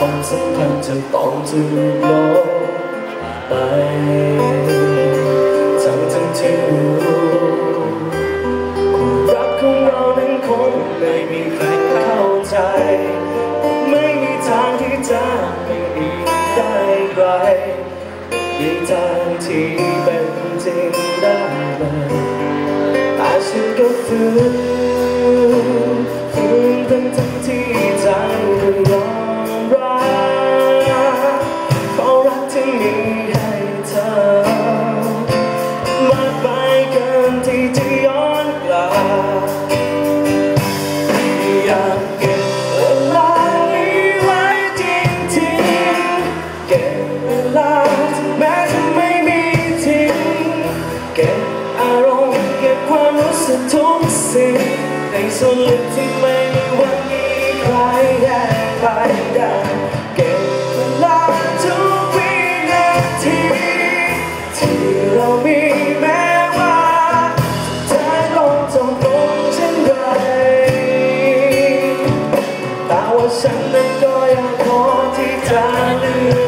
ต้องสักครั้งจะต้องถูกลบไปทั้งทั้งที่รู้ความรักของเรานั้นคงไม่มีใครเข้าใจ ไม่มีทางที่จะไม่มีได้ไกลมีทางที่เป็นจริงได้ไหมแต่ฉันก็ฝืนฝืนทั้งทั้งที่ ทุกสิ่งในส่วนลึกที่ไม่มีวันนี้ใครแยกไปได้เก็บเวลาทุกวินาทีที่เรามีแม้ว่าสุดท้งจงตรงเช่นไรแต่ว่าฉันนั้นก็ยังพอที่จะเลือ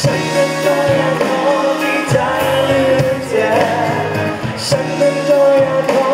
ฉันนั้นก็ยังงที่จะลืเธอฉันนั้นก็ยังง